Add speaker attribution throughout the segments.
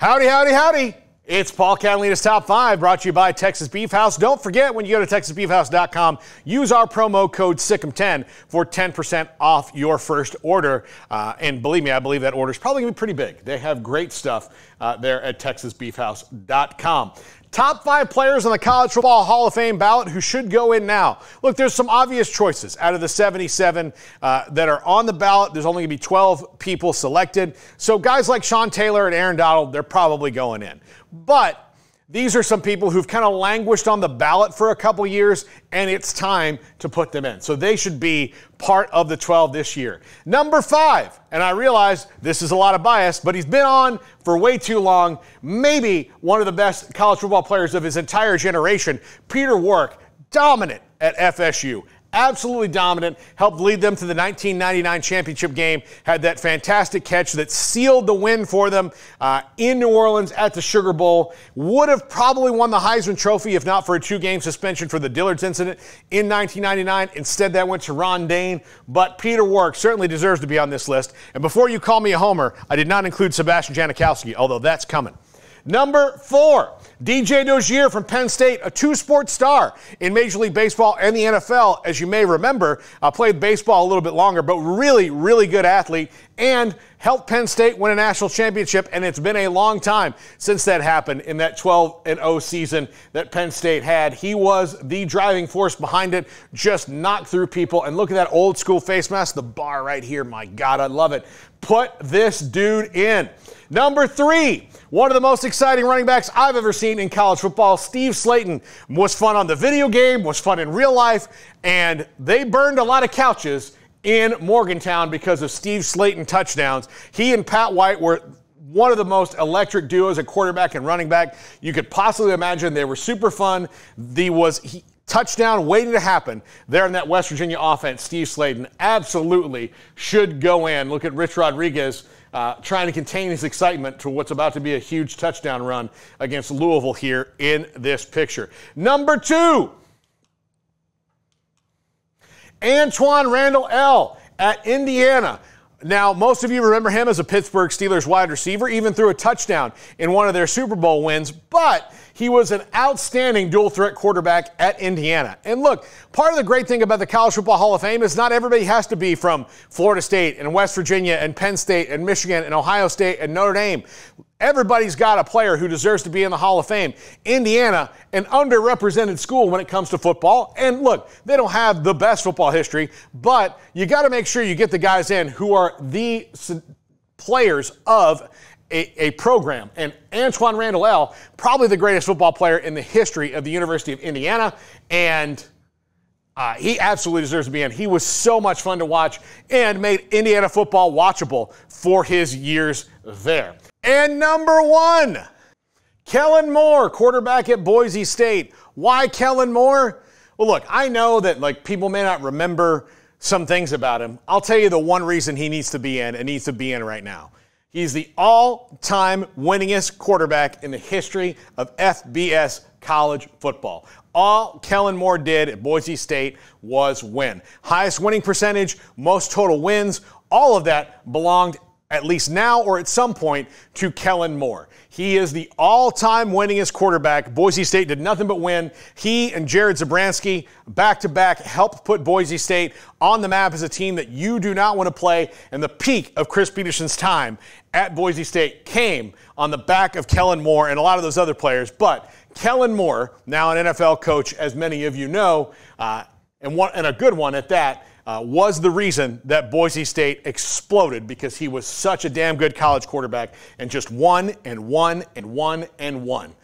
Speaker 1: Howdy, howdy, howdy. It's Paul Catalina's Top 5 brought to you by Texas Beef House. Don't forget when you go to TexasBeefHouse.com, use our promo code SICK'EM10 for 10% off your first order. Uh, and believe me, I believe that order is probably going to be pretty big. They have great stuff uh, there at TexasBeefHouse.com. Top five players on the College Football Hall of Fame ballot who should go in now. Look, there's some obvious choices. Out of the 77 uh, that are on the ballot, there's only going to be 12 people selected. So guys like Sean Taylor and Aaron Donald, they're probably going in. But these are some people who've kind of languished on the ballot for a couple years, and it's time to put them in. So they should be part of the 12 this year. Number five, and I realize this is a lot of bias, but he's been on for way too long. Maybe one of the best college football players of his entire generation, Peter Warrick, dominant at FSU absolutely dominant, helped lead them to the 1999 championship game, had that fantastic catch that sealed the win for them uh, in New Orleans at the Sugar Bowl. Would have probably won the Heisman Trophy if not for a two game suspension for the Dillard's incident in 1999. Instead, that went to Ron Dayne. But Peter Warrick certainly deserves to be on this list. And before you call me a homer, I did not include Sebastian Janikowski, although that's coming. Number four, DJ Dozier from Penn State, a two sport star in Major League Baseball and the NFL. As you may remember, uh, played baseball a little bit longer, but really, really good athlete and helped Penn State win a national championship. And it's been a long time since that happened in that 12 and 0 season that Penn State had. He was the driving force behind it, just knocked through people. And look at that old school face mask, the bar right here. My God, I love it. Put this dude in. Number three, one of the most exciting running backs I've ever seen in college football, Steve Slaton was fun on the video game, was fun in real life, and they burned a lot of couches in Morgantown because of Steve Slaton touchdowns. He and Pat White were one of the most electric duos at quarterback and running back you could possibly imagine. They were super fun. The was he, touchdown waiting to happen there in that West Virginia offense. Steve Slaton absolutely should go in. Look at Rich Rodriguez uh, trying to contain his excitement to what's about to be a huge touchdown run against Louisville here in this picture. Number two, Antwaan Randle El. at Indiana. Now, most of you remember him as a Pittsburgh Steelers wide receiver, even threw a touchdown in one of their Super Bowl wins, but he was an outstanding dual threat quarterback at Indiana. And look, part of the great thing about the College Football Hall of Fame is not everybody has to be from Florida State and West Virginia and Penn State and Michigan and Ohio State and Notre Dame. Everybody's got a player who deserves to be in the Hall of Fame. Indiana, an underrepresented school when it comes to football. And look, they don't have the best football history, but you got to make sure you get the guys in who are the players of a, a, program. And Antwaan Randle El., probably the greatest football player in the history of the University of Indiana. And uh, he absolutely deserves to be in. He was so much fun to watch and made Indiana football watchable for his years there. And number one, Kellen Moore, quarterback at Boise State. Why Kellen Moore? Well, look, I know that like people may not remember some things about him. I'll tell you the one reason he needs to be in and needs to be in right now. He's the all-time winningest quarterback in the history of FBS college football. All Kellen Moore did at Boise State was win. Highest winning percentage, most total wins, all of that belonged at least now or at some point, to Kellen Moore. He is the all time winningest quarterback. Boise State did nothing but win. He and Jared Zabransky, back to back, helped put Boise State on the map as a team that you do not want to play. And the peak of Chris Petersen's time at Boise State came on the back of Kellen Moore and a lot of those other players. But Kellen Moore, now an NFL coach, as many of you know, uh, and, one, and a good one at that, uh, was the reason that Boise State exploded because he was such a damn good college quarterback and just won and won and won and won.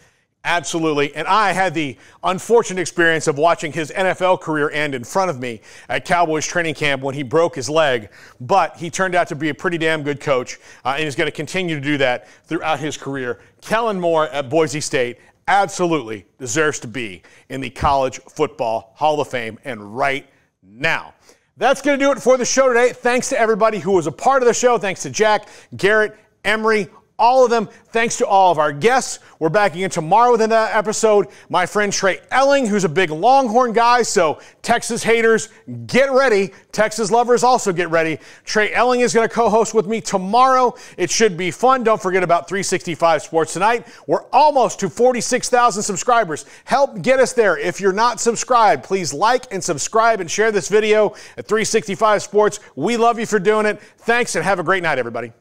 Speaker 1: Absolutely. And I had the unfortunate experience of watching his NFL career end in front of me at Cowboys training camp when he broke his leg. But he turned out to be a pretty damn good coach, uh, and he's going to continue to do that throughout his career. Kellen Moore at Boise State absolutely deserves to be in the College Football Hall of Fame, and right now. That's going to do it for the show today. Thanks to everybody who was a part of the show. Thanks to Jack, Garrett, Emery, all of them. Thanks to all of our guests. We're back again tomorrow with another episode. My friend Trey Elling, who's a big Longhorn guy, so Texas haters, get ready. Texas lovers also get ready. Trey Elling is going to co-host with me tomorrow. It should be fun. Don't forget about 365 Sports Tonight. We're almost to 46,000 subscribers. Help get us there. If you're not subscribed, please like and subscribe and share this video at 365 Sports. We love you for doing it. Thanks and have a great night, everybody.